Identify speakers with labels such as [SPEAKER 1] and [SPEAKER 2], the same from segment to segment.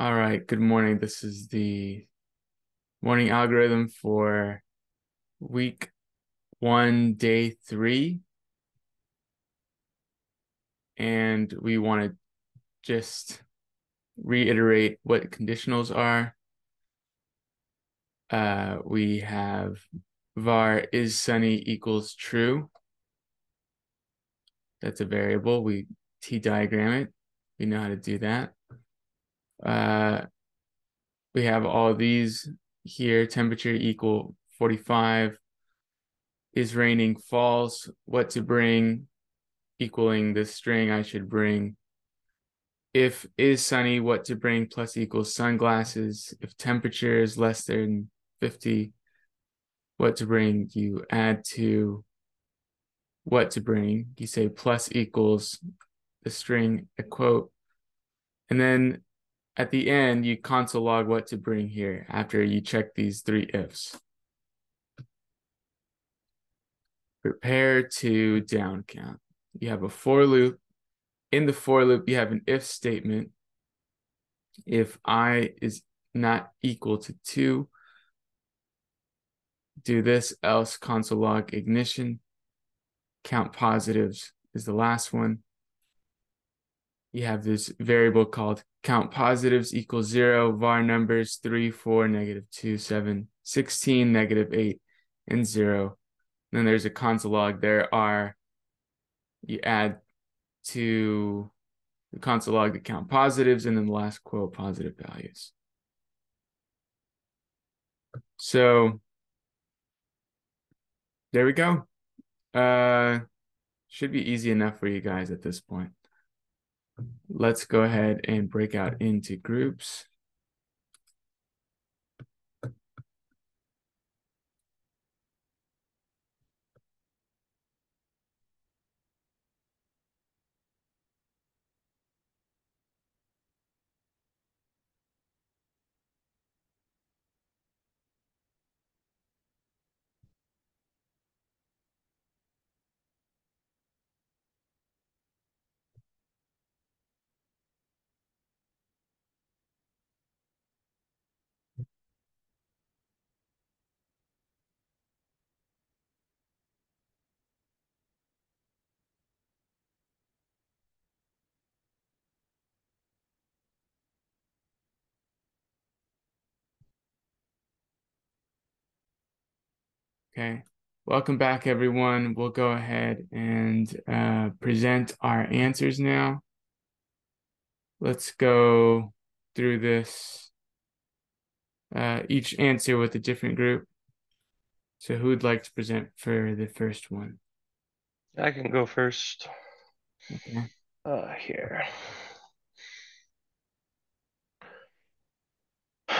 [SPEAKER 1] All right, good morning. This is the morning algorithm for week one, day three. And we want to just reiterate what conditionals are. Uh, we have var is sunny equals true. That's a variable. We T diagram it. We know how to do that. Uh, we have all these here, temperature equal 45, is raining false, what to bring, equaling the string I should bring. If is sunny, what to bring plus equals sunglasses. If temperature is less than 50, what to bring, you add to what to bring. You say plus equals the string, a quote. And then at the end, you console log what to bring here after you check these three ifs. Prepare to down count. You have a for loop. In the for loop, you have an if statement. If i is not equal to 2, do this, else console log ignition. Count positives is the last one. You have this variable called count positives equals zero, var numbers three, four, negative two, seven, 16, negative eight, and zero. And then there's a console log. There are, you add to the console log the count positives and then the last quote positive values. So there we go. Uh, should be easy enough for you guys at this point let's go ahead and break out into groups. Okay, welcome back everyone. We'll go ahead and uh, present our answers now. Let's go through this, uh, each answer with a different group. So who would like to present for the first one?
[SPEAKER 2] I can go first.
[SPEAKER 1] Okay.
[SPEAKER 2] Uh, here.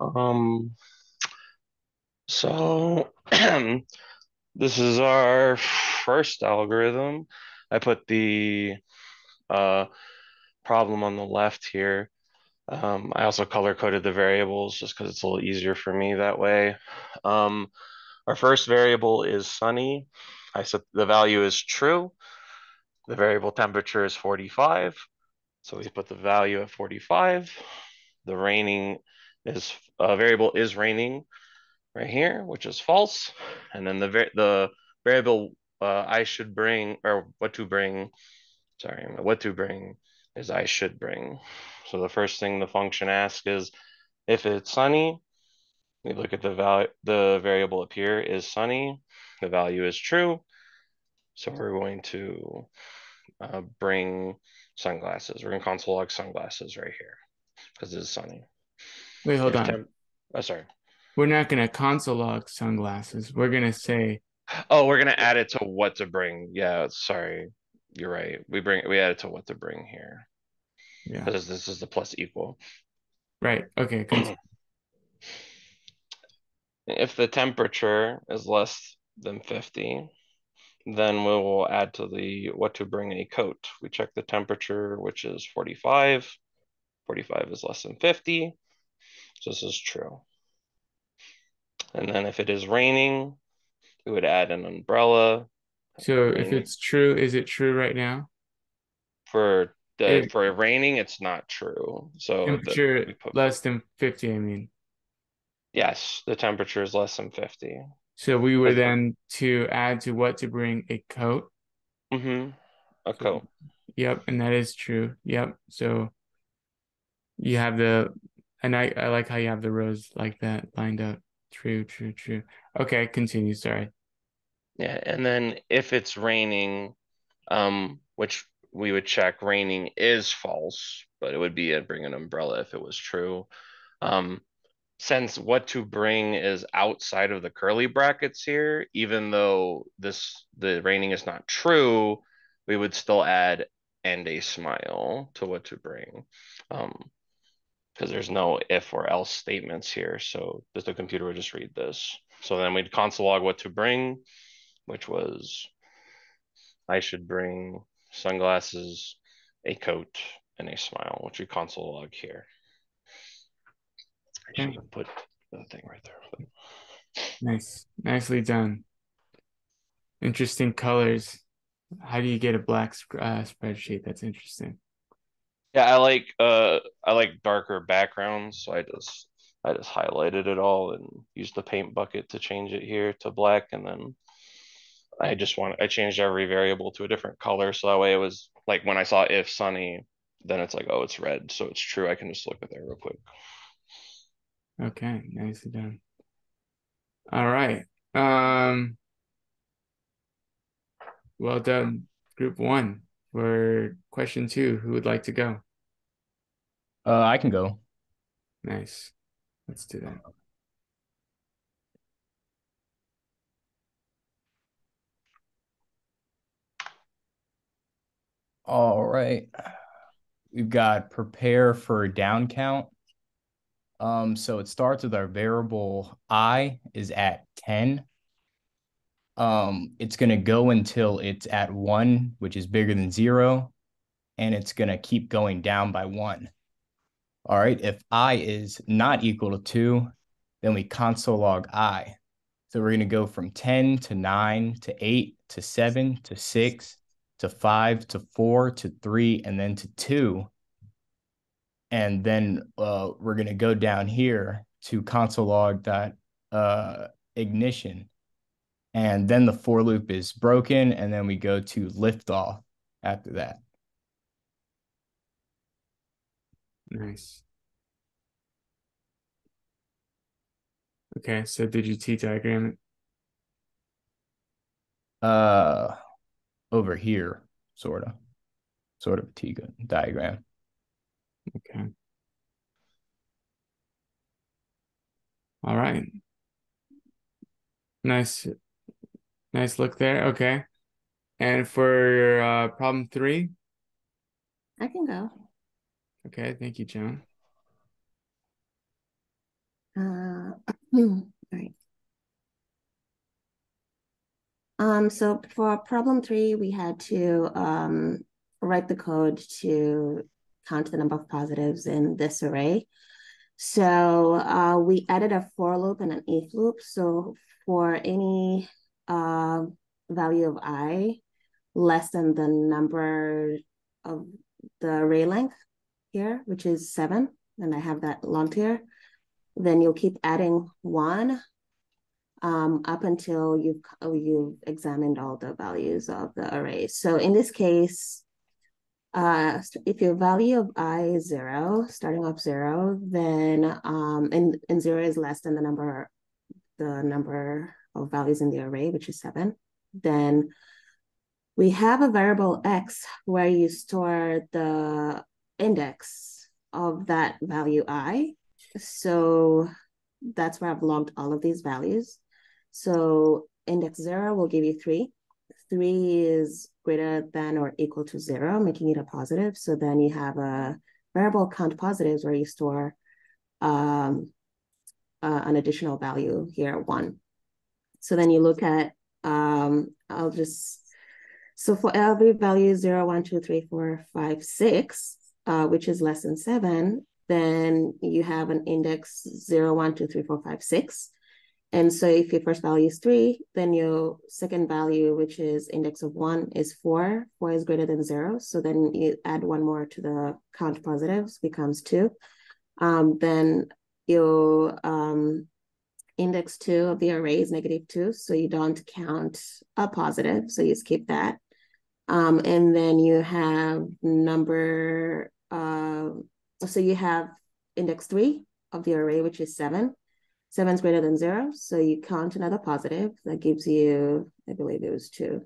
[SPEAKER 2] Um, so this is our first algorithm. I put the uh, problem on the left here. Um, I also color coded the variables just because it's a little easier for me that way. Um, our first variable is sunny. I said the value is true. The variable temperature is 45. So we put the value at 45. The raining is uh, variable is raining right here, which is false. And then the the variable uh, I should bring or what to bring, sorry, what to bring is I should bring. So the first thing the function asks is if it's sunny, we look at the value, the variable up here is sunny, the value is true. So we're going to uh, bring sunglasses. We're going to console log sunglasses right here because it's sunny.
[SPEAKER 1] Wait, hold if on.
[SPEAKER 2] oh, sorry
[SPEAKER 1] we're not going to console log sunglasses. We're going to say,
[SPEAKER 2] oh, we're going to add it to what to bring. Yeah, sorry. You're right. We bring we add it to what to bring here. Yeah. Because this is the plus equal.
[SPEAKER 1] Right. Okay.
[SPEAKER 2] if the temperature is less than 50, then we will add to the what to bring a coat. We check the temperature, which is 45. 45 is less than 50. So this is true. And then if it is raining, we would add an umbrella.
[SPEAKER 1] So if it's true, is it true right now?
[SPEAKER 2] For the
[SPEAKER 1] It-
[SPEAKER 2] for raining, it's not true. So
[SPEAKER 1] temperature
[SPEAKER 2] we put-
[SPEAKER 1] less than 50, I mean.
[SPEAKER 2] yes, the temperature is less than 50.
[SPEAKER 1] So we were then to add to what to bring a coat.
[SPEAKER 2] Mm-hmm. A coat.
[SPEAKER 1] Yep, and that is true. Yep. So you have the and I, I like how you have the rows like that lined up. True, true, true. Okay, continue. Sorry.
[SPEAKER 2] Yeah, and then if it's raining, um, which we would check raining is false, but it would be a bring an umbrella if it was true. Um, since what to bring is outside of the curly brackets here, even though this the raining is not true, we would still add and a smile to what to bring. Um, because there's no if or else statements here, so the computer would just read this. So then we'd console log what to bring, which was I should bring sunglasses, a coat, and a smile, which we console log here. I should have put the thing right there.
[SPEAKER 1] Nice. Nicely done. Interesting colors. How do you get a black uh, spreadsheet? That's interesting.
[SPEAKER 2] Yeah, I like uh I like darker backgrounds, so I just I just highlighted it all and used the paint bucket to change it here to black and then I just want I changed every variable to a different color so that way it was like when I saw if sunny then it's like oh it's red so it's true I can just look at there real quick.
[SPEAKER 1] Okay, nicely done. All right. Um, well done, group one. For question two, who would like to go?
[SPEAKER 3] Uh, I can go.
[SPEAKER 1] Nice. Let's do that.
[SPEAKER 3] All right. We've got prepare for a down count. Um, so it starts with our variable i is at 10. Um, it's gonna go until it's at one, which is bigger than zero, and it's gonna keep going down by one. All right, if i is not equal to two, then we console log i. So we're gonna go from 10 to nine to eight to seven to six to five to four to three and then to two. And then uh, we're going to go down here to console log dot uh, ignition. And then the for loop is broken. And then we go to lift liftoff after that.
[SPEAKER 1] Nice. Okay, so did you T diagram it?
[SPEAKER 3] Uh, over here, sort of, sort of a T diagram.
[SPEAKER 1] Okay. All right. Nice, nice look there. Okay. And for uh, problem three,
[SPEAKER 4] I can go.
[SPEAKER 1] okay, thank you, Joan.
[SPEAKER 4] Uh, all right. Um, so for problem three, we had to um, write the code to count the number of positives in this array. So uh, we added a for loop and an if loop. So for any uh, value of i less than the number of the array length here, which is seven, and I have that lumped here, then you'll keep adding one um, up until you've you've examined all the values of the array. So in this case, uh, if your value of i is zero, starting off zero, then um, and, and zero is less than the number the number of values in the array, which is seven, then we have a variable x where you store the index of that value i. So that's where I've logged all of these values. So index zero will give you three. Three is greater than or equal to zero, making it a positive. So then you have a variable count positives where you store um, uh, an additional value here, one. So then you look at, um, I'll just, so for every value zero, one, two, three, four, five, six, uh, which is less than seven, then you have an index zero, one, two, three, four, five, six. and so if your first value is three, then your second value, which is index of one, is four. Four is greater than zero. So then you add one more to the count positives, becomes two. Um, then your um, index two of the array is negative two. So you don't count a positive. So you skip that. Um, and then you have number, uh, so you have index three of the array, which is seven. Seven is greater than zero. So you count another positive. That gives you, I believe it was two.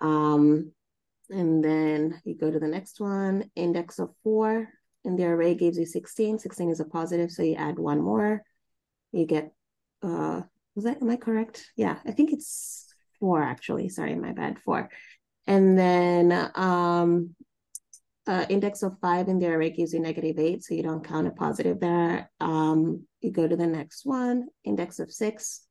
[SPEAKER 4] Um, and then you go to the next one, index of four in the array gives you 16. 16 is a positive, so you add one more. You get, uh, was that, am I correct? Yeah, I think it's four actually. Sorry, my bad, four. And then um, uh, index of five in the array gives you negative eight, so you don't count a positive there. Um, you go to the next one, index of six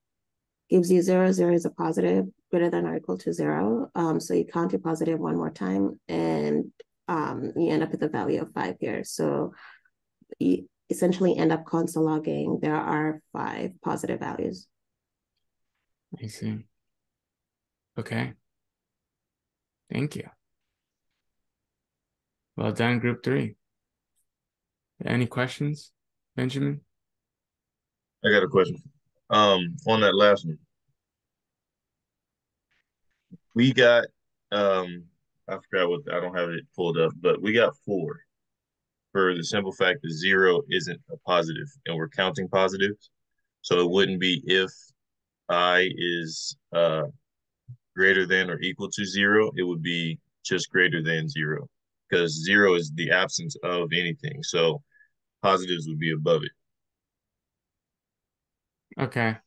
[SPEAKER 4] gives you zero, zero is a positive, greater than or equal to zero. Um, so you count your positive one more time and um, you end up with a value of five here. So essentially end up console logging, there are five positive values.
[SPEAKER 1] I see. Okay. Thank you. Well done, group three. Any questions, Benjamin?
[SPEAKER 5] I got a question. Um, on that last one, we got um, I forgot what I don't have it pulled up, but we got four for the simple fact that zero isn't a positive, and we're counting positives, so it wouldn't be if i is uh greater than or equal to zero. It would be just greater than zero because zero is the absence of anything. So positives would be above it.
[SPEAKER 1] Okay.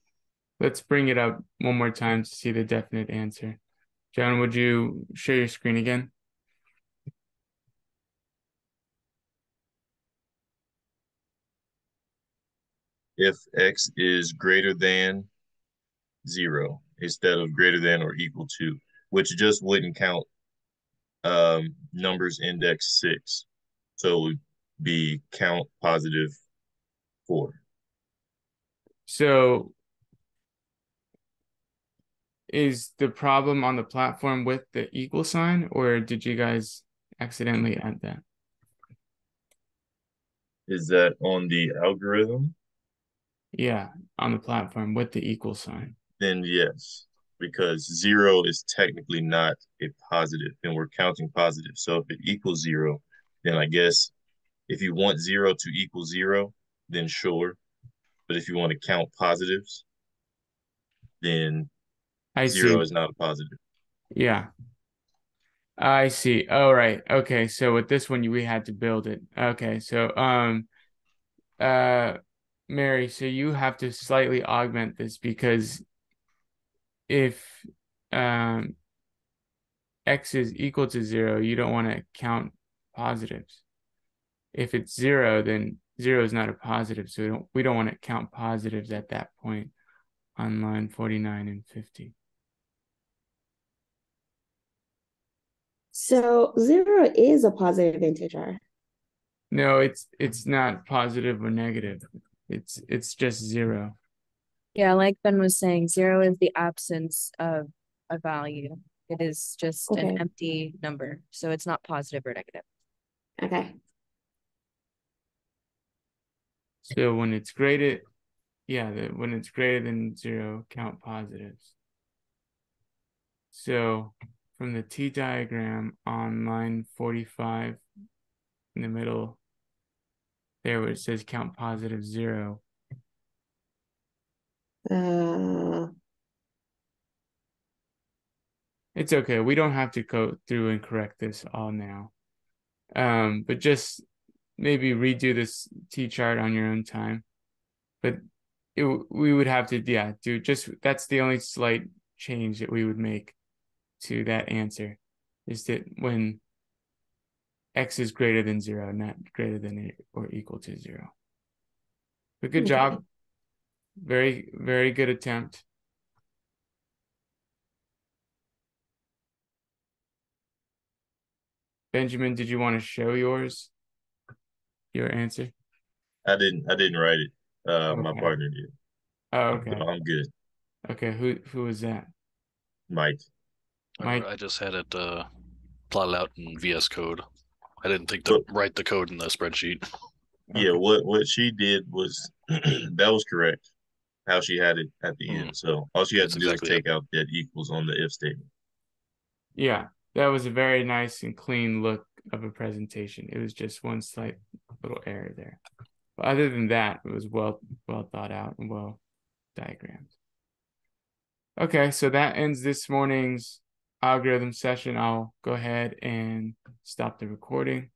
[SPEAKER 1] Let's bring it up one more time to see the definite answer. John, would you share your screen again?
[SPEAKER 5] If x is greater than zero instead of greater than or equal to, which just wouldn't count um, numbers index six. So it would be count positive four.
[SPEAKER 1] So is the problem on the platform with the equal sign or did you guys accidentally add that?
[SPEAKER 5] Is that on the algorithm?
[SPEAKER 1] Yeah, on the platform with the equal sign.
[SPEAKER 5] Then yes because zero is technically not a positive and we're counting positive. So if it equals zero, then I guess if you want zero to equal zero, then sure. But if you want to count positives, then I zero see. is not a positive.
[SPEAKER 1] Yeah. I see. Oh, right. Okay. So with this one, we had to build it. Okay. So, um, uh, Mary, so you have to slightly augment this because if um, x is equal to zero, you don't want to count positives. If it's zero, then zero is not a positive, so we don't, we don't want to count positives at that point on line 49 and 50.
[SPEAKER 4] So zero is a positive integer.
[SPEAKER 1] No, it's it's not positive or negative. It's it's just zero.
[SPEAKER 6] Yeah, like Ben was saying, zero is the absence of a value. It is just
[SPEAKER 4] Okay.
[SPEAKER 6] an empty number, so it's not positive or negative.
[SPEAKER 4] Okay.
[SPEAKER 1] So when it's greater, yeah, the, when it's greater than zero, count positives. So from the T diagram on line 45 in the middle, there where it says count positive zero,
[SPEAKER 4] Uh,
[SPEAKER 1] It's okay. We don't have to go through and correct this all now. Um, but just maybe redo this T chart on your own time. But it, we would have to, yeah, do just that's the only slight change that we would make to that answer is that when x is greater than zero, not greater than or equal to zero. But good okay. job. Very, very good attempt. Benjamin, did you want to show yours? Your answer?
[SPEAKER 5] I didn't I didn't write it. Uh okay. my partner did.
[SPEAKER 1] Oh,
[SPEAKER 5] but
[SPEAKER 1] okay.
[SPEAKER 5] I'm good.
[SPEAKER 1] Okay. Who who was that?
[SPEAKER 5] Mike.
[SPEAKER 7] I-
[SPEAKER 1] Mike-
[SPEAKER 7] I just had it uh plotted out in VS Code. I didn't think to write the code in the spreadsheet.
[SPEAKER 5] Yeah,
[SPEAKER 1] Okay.
[SPEAKER 5] what what she did was that was correct. How she had it at the
[SPEAKER 7] Mhm.
[SPEAKER 5] end. So all she had
[SPEAKER 7] That's
[SPEAKER 5] to do
[SPEAKER 7] exactly
[SPEAKER 5] was take out that equals on the if statement.
[SPEAKER 1] Yeah, that was a very nice and clean look of a presentation. It was just one slight little error there. But other than that, it was well well thought out and well diagrammed. Okay, so that ends this morning's algorithm session. I'll go ahead and stop the recording.